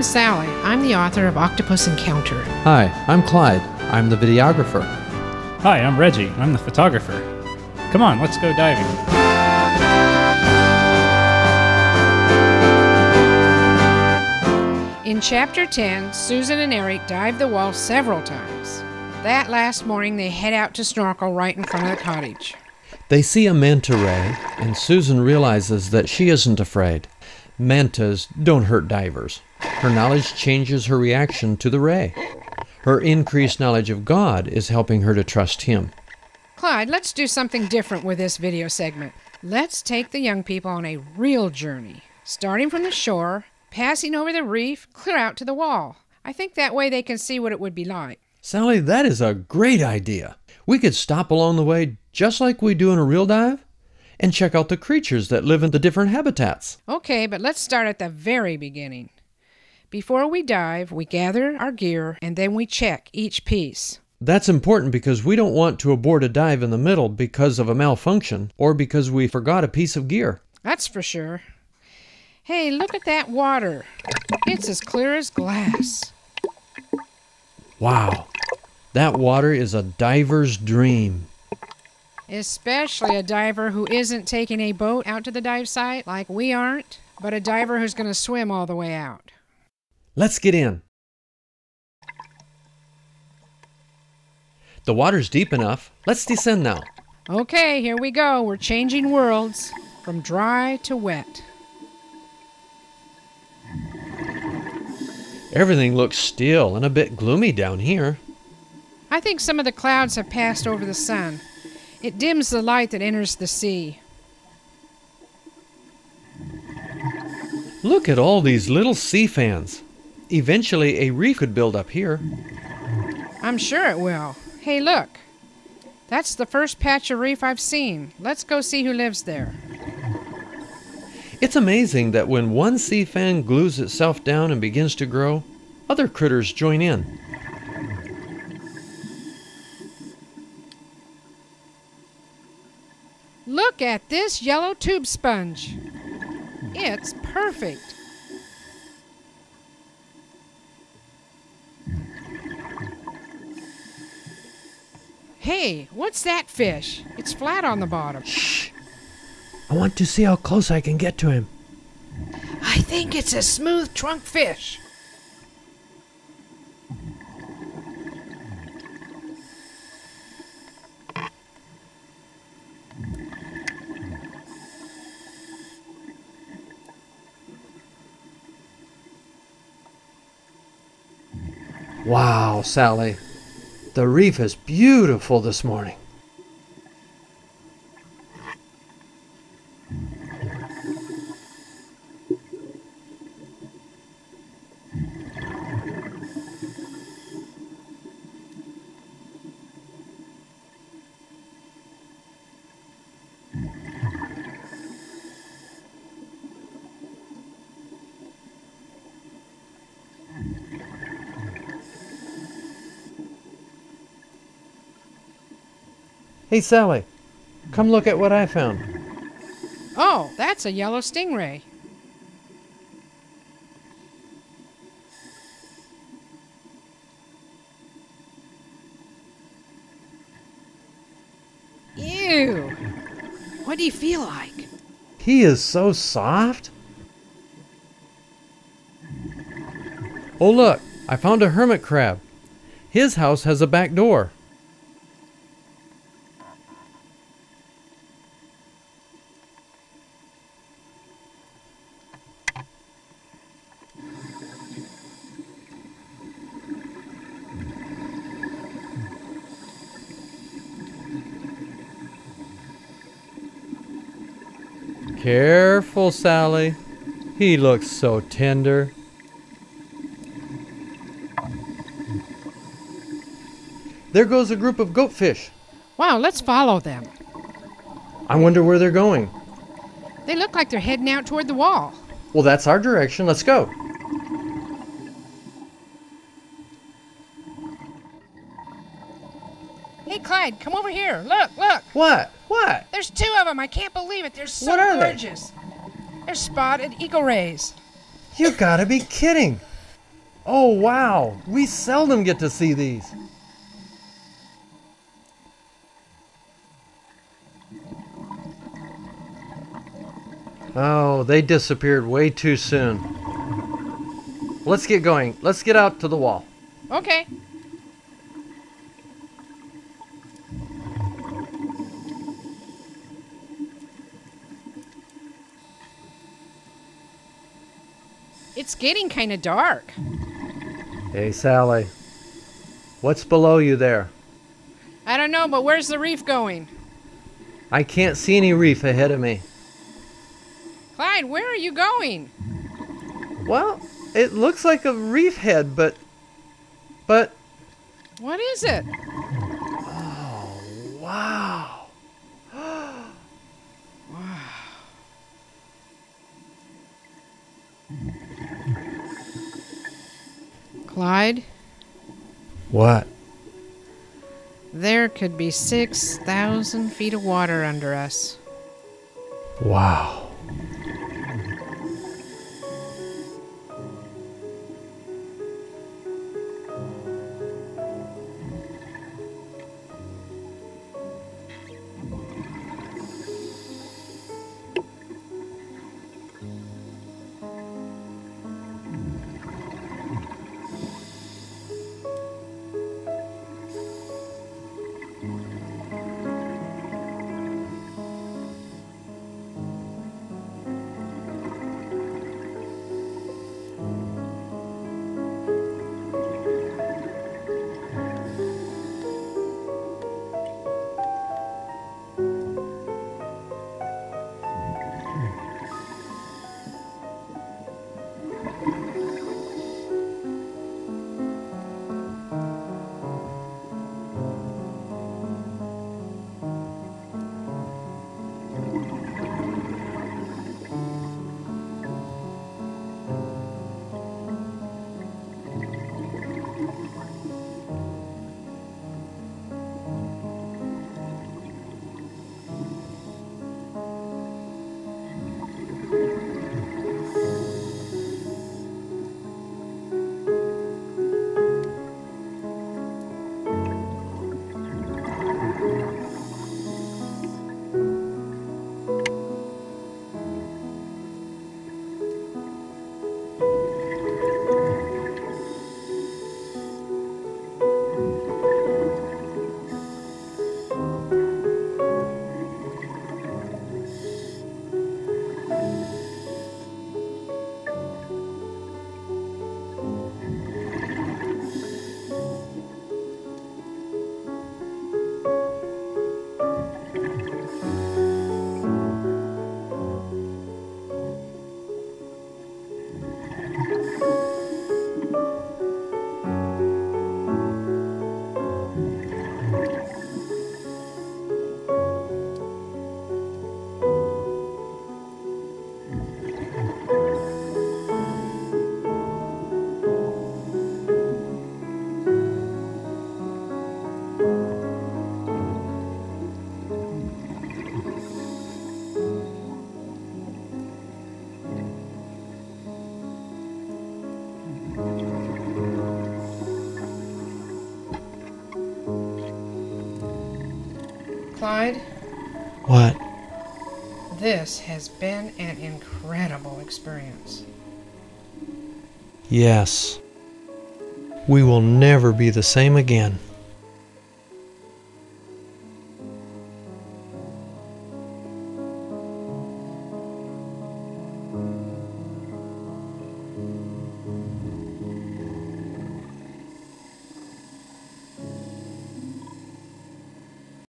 I'm Sally. I'm the author of Octopus Encounter. Hi, I'm Clyde. I'm the videographer. Hi, I'm Reggie. I'm the photographer. Come on, let's go diving. In chapter 10, Susan and Eric dive the wall several times. That last morning, they head out to snorkel right in front of the cottage. They see a manta ray, and Susan realizes that she isn't afraid. Mantas don't hurt divers. Her knowledge changes her reaction to the ray. Her increased knowledge of God is helping her to trust Him. Clyde, let's do something different with this video segment. Let's take the young people on a real journey, starting from the shore, passing over the reef, clear out to the wall. I think that way they can see what it would be like. Sally, that is a great idea. We could stop along the way just like we do in a real dive and check out the creatures that live in the different habitats. Okay, but let's start at the very beginning. Before we dive, we gather our gear and then we check each piece. That's important because we don't want to abort a dive in the middle because of a malfunction or because we forgot a piece of gear. That's for sure. Hey, look at that water. It's as clear as glass. Wow, that water is a diver's dream. Especially a diver who isn't taking a boat out to the dive site like we aren't, but a diver who's going to swim all the way out. Let's get in. The water's deep enough. Let's descend now. Okay, here we go. We're changing worlds from dry to wet. Everything looks still and a bit gloomy down here. I think some of the clouds have passed over the sun. It dims the light that enters the sea. Look at all these little sea fans. Eventually, a reef could build up here. I'm sure it will. Hey, look. That's the first patch of reef I've seen. Let's go see who lives there. It's amazing that when one sea fan glues itself down and begins to grow, other critters join in. Look at this yellow tube sponge. It's perfect. Hey, what's that fish? It's flat on the bottom. Shh! I want to see how close I can get to him. I think it's a smooth trunk fish. Wow, Sally. The reef is beautiful this morning. Hey, Sally, come look at what I found. Oh, that's a yellow stingray. Ew. What do you feel like? He is so soft. Oh, look, I found a hermit crab. His house has a back door. Careful, Sally. He looks so tender. There goes a group of goatfish. Wow, let's follow them. I wonder where they're going. They look like they're heading out toward the wall. Well, that's our direction. Let's go. Come over here. Look, look. What? What? There's two of them. I can't believe it. They're so What are gorgeous. They? are spotted eagle rays. You gotta be kidding. Oh, wow! We seldom get to see these. Oh, they disappeared way too soon. Let's get going. Let's get out to the wall. Okay. It's getting kind of dark. Hey, Sally. What's below you there? I don't know, but where's the reef going? I can't see any reef ahead of me. Clyde, where are you going? Well, it looks like a reef head, but. But. What is it? Oh, Wow. Clyde, What? there could be 6,000 feet of water under us. Wow. Clyde, What? this has been an incredible experience. Yes. We will never be the same again.